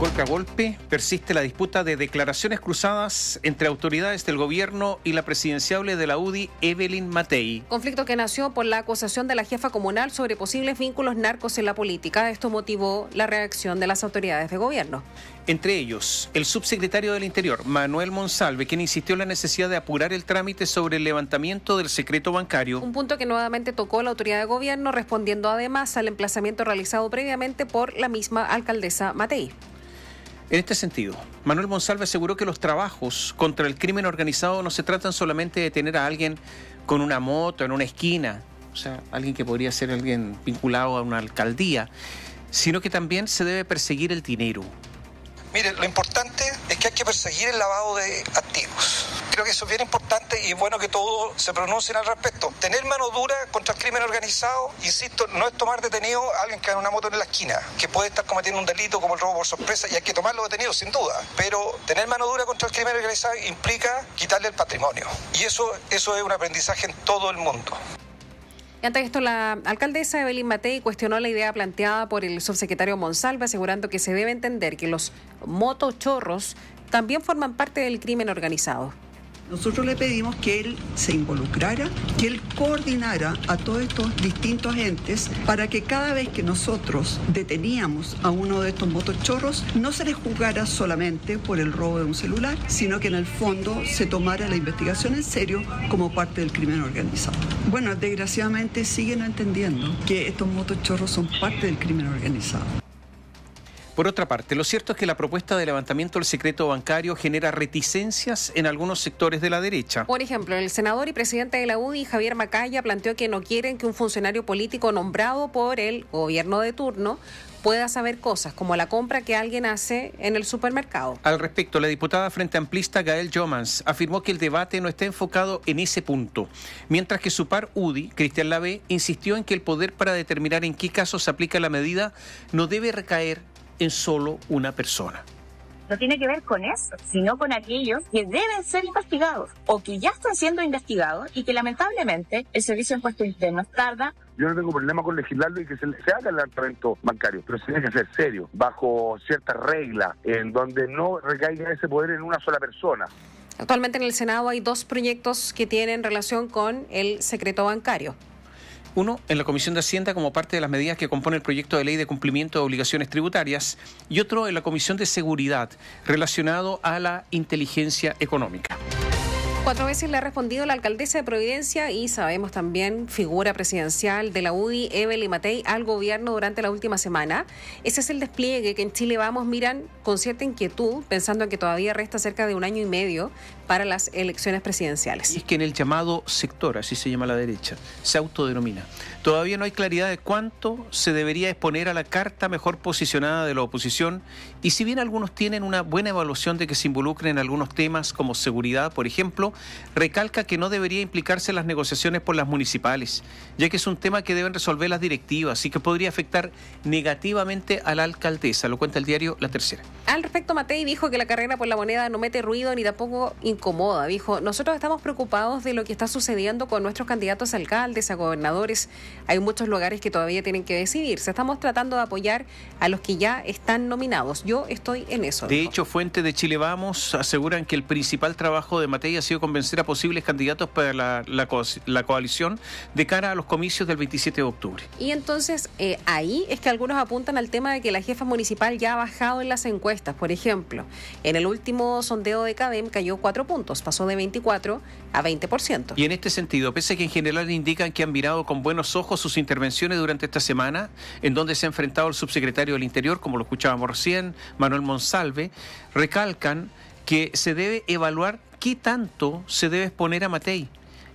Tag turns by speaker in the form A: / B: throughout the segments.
A: Golpe a golpe persiste la disputa de declaraciones cruzadas entre autoridades del gobierno y la presidenciable de la UDI, Evelyn Matei.
B: Conflicto que nació por la acusación de la jefa comunal sobre posibles vínculos narcos en la política. Esto motivó la reacción de las autoridades de gobierno.
A: Entre ellos, el subsecretario del Interior, Manuel Monsalve, quien insistió en la necesidad de apurar el trámite sobre el levantamiento del secreto bancario.
B: Un punto que nuevamente tocó la autoridad de gobierno, respondiendo además al emplazamiento realizado previamente por la misma alcaldesa Matei.
A: En este sentido, Manuel Monsalve aseguró que los trabajos contra el crimen organizado no se tratan solamente de tener a alguien con una moto en una esquina, o sea, alguien que podría ser alguien vinculado a una alcaldía, sino que también se debe perseguir el dinero.
C: Mire, lo importante es que hay que perseguir el lavado de activos creo que eso es bien importante y es bueno que todos se pronuncien al respecto. Tener mano dura contra el crimen organizado, insisto, no es tomar detenido a alguien que en una moto en la esquina, que puede estar cometiendo un delito como el robo por sorpresa y hay que tomarlo detenido sin duda. Pero tener mano dura contra el crimen organizado implica quitarle el patrimonio. Y eso, eso es un aprendizaje en todo el mundo.
B: Y ante esto, la alcaldesa Evelyn Matei cuestionó la idea planteada por el subsecretario Monsalve, asegurando que se debe entender que los motochorros también forman parte del crimen organizado.
D: Nosotros le pedimos que él se involucrara, que él coordinara a todos estos distintos entes para que cada vez que nosotros deteníamos a uno de estos motochorros, no se les juzgara solamente por el robo de un celular, sino que en el fondo se tomara la investigación en serio como parte del crimen organizado. Bueno, desgraciadamente siguen entendiendo que estos motochorros son parte del crimen organizado.
A: Por otra parte, lo cierto es que la propuesta de levantamiento del secreto bancario genera reticencias en algunos sectores de la derecha.
B: Por ejemplo, el senador y presidente de la UDI, Javier Macaya, planteó que no quieren que un funcionario político nombrado por el gobierno de turno pueda saber cosas como la compra que alguien hace en el supermercado.
A: Al respecto, la diputada frente amplista Gael Jomans afirmó que el debate no está enfocado en ese punto, mientras que su par UDI, Cristian Lavé, insistió en que el poder para determinar en qué casos se aplica la medida no debe recaer en solo una persona.
E: No tiene que ver con eso, sino con aquellos que deben ser investigados o que ya están siendo investigados y que lamentablemente el Servicio de Impuestos Internos tarda
F: yo no tengo problema con legislarlo y que se, haga el levantamiento bancario, pero se tiene que ser serio, bajo ciertas reglas, en donde no recaiga ese poder en una sola persona.
B: Actualmente en el Senado hay dos proyectos que tienen relación con el secreto bancario.
A: Uno, en la Comisión de Hacienda como parte de las medidas que compone el proyecto de ley de cumplimiento de obligaciones tributarias y otro en la Comisión de Seguridad relacionado a la inteligencia económica.
B: Cuatro veces le ha respondido la alcaldesa de Providencia y sabemos también figura presidencial de la UDI, Evelyn Matei, al gobierno durante la última semana. Ese es el despliegue que en Chile vamos, miran con cierta inquietud, pensando en que todavía resta cerca de un año y medio para las elecciones presidenciales.
A: Es que en el llamado sector, así se llama la derecha, se autodenomina. Todavía no hay claridad de cuánto se debería exponer a la carta mejor posicionada de la oposición y si bien algunos tienen una buena evaluación de que se involucren en algunos temas como seguridad, por ejemplo, recalca que no debería implicarse en las negociaciones por las municipales, ya que es un tema que deben resolver las directivas y que podría afectar negativamente a la alcaldesa, lo cuenta el diario La Tercera.
B: Al respecto, Matei dijo que la carrera por la moneda no mete ruido ni tampoco incomoda. Dijo, nosotros estamos preocupados de lo que está sucediendo con nuestros candidatos a alcaldes, a gobernadores. Hay muchos lugares que todavía tienen que decidirse. Estamos tratando de apoyar a los que ya están nominados. Yo estoy en eso.
A: De hecho, fuentes de Chile Vamos aseguran que el principal trabajo de Matei ha sido convencer a posibles candidatos para la, la, coalición de cara a los comicios del 27 de octubre.
B: Y entonces eh, ahí es que algunos apuntan al tema de que la jefa municipal ya ha bajado en las encuestas. Por ejemplo, en el último sondeo de CADEM cayó cuatro puntos, pasó de 24 a 20%.
A: Y en este sentido, pese a que en general indican que han mirado con buenos ojos sus intervenciones durante esta semana, en donde se ha enfrentado el subsecretario del Interior, como lo escuchábamos recién, Manuel Monsalve, recalcan que se debe evaluar qué tanto se debe exponer a Matei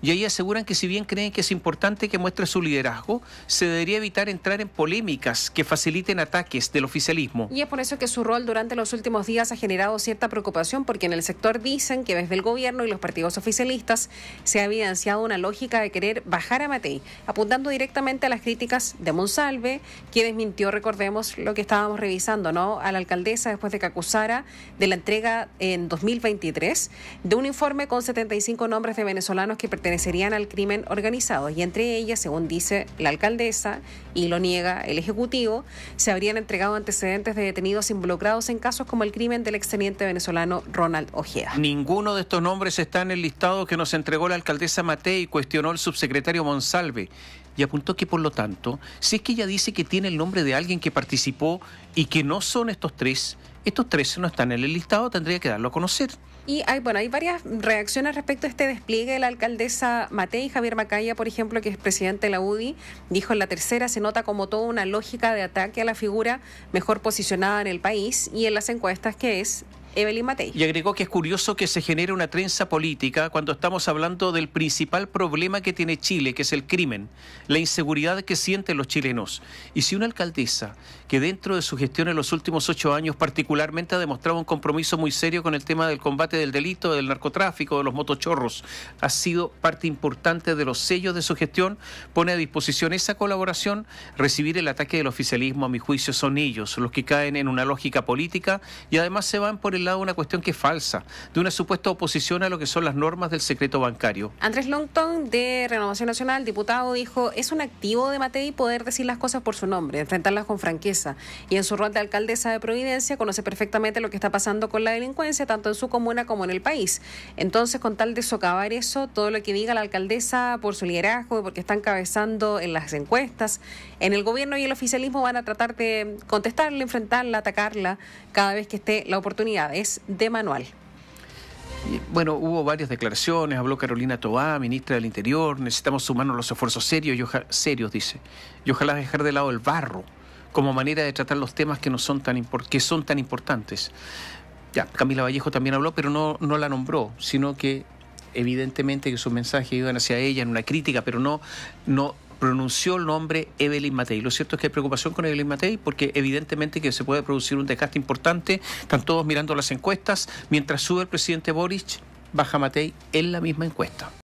A: y ahí aseguran que si bien creen que es importante que muestre su liderazgo, se debería evitar entrar en polémicas que faciliten ataques del oficialismo.
B: Y es por eso que su rol durante los últimos días ha generado cierta preocupación, porque en el sector dicen que desde el gobierno y los partidos oficialistas se ha evidenciado una lógica de querer bajar a Matei, apuntando directamente a las críticas de Monsalve, quien desmintió, recordemos, lo que estábamos revisando, ¿no? A la alcaldesa después de que acusara de la entrega en 2023 de un informe con 75 nombres de venezolanos que pertenecen pertenecerían al crimen organizado y entre ellas, según dice la alcaldesa y lo niega el Ejecutivo, se habrían entregado antecedentes de detenidos involucrados en casos como el crimen del exteniente venezolano Ronald Ojeda.
A: Ninguno de estos nombres está en el listado que nos entregó la alcaldesa Matei y cuestionó el subsecretario Monsalve y apuntó que por lo tanto, si es que ella dice que tiene el nombre de alguien que participó y que no son estos tres, estos tres no están en el listado, tendría que darlo a conocer.
B: Y hay, bueno, hay varias reacciones respecto a este despliegue de la alcaldesa Matei. Javier Macaya, por ejemplo, que es presidente de la UDI, dijo en la tercera se nota como toda una lógica de ataque a la figura mejor posicionada en el país y en las encuestas que es Evelyn Matei.
A: Y agregó que es curioso que se genere una trenza política cuando estamos hablando del principal problema que tiene Chile, que es el crimen, la inseguridad que sienten los chilenos. Y si una alcaldesa que dentro de su gestión en los últimos ocho años particularmente ha demostrado un compromiso muy serio con el tema del combate del delito, del narcotráfico, de los motochorros, ha sido parte importante de los sellos de su gestión, pone a disposición esa colaboración, recibir el ataque del oficialismo, a mi juicio, son ellos los que caen en una lógica política y además se van por el lado una cuestión que es falsa, de una supuesta oposición a lo que son las normas del secreto bancario.
B: Andrés Longton, de Renovación Nacional, diputado, dijo, es un activo de Matei poder decir las cosas por su nombre, enfrentarlas con franqueza. Y en su rol de alcaldesa de Providencia conoce perfectamente lo que está pasando con la delincuencia, tanto en su comuna como en el país. Entonces, con tal de socavar eso, todo lo que diga la alcaldesa por su liderazgo, porque está encabezando en las encuestas, en el gobierno y el oficialismo van a tratar de contestarle, enfrentarla, atacarla cada vez que esté la oportunidad es de manual.
A: Bueno, hubo varias declaraciones, habló Carolina Tobá, ministra del Interior, necesitamos sumarnos los esfuerzos serios, y serios dice, y ojalá dejar de lado el barro como manera de tratar los temas que, no son, tan que son tan importantes. Ya, Camila Vallejo también habló, pero no, no la nombró, sino que evidentemente que sus mensajes iban hacia ella en una crítica, pero no, no pronunció el nombre Evelyn Matei. Lo cierto es que hay preocupación con Evelyn Matei porque evidentemente que se puede producir un desgaste importante. Están todos mirando las encuestas. Mientras sube el presidente Boric, baja Matei en la misma encuesta.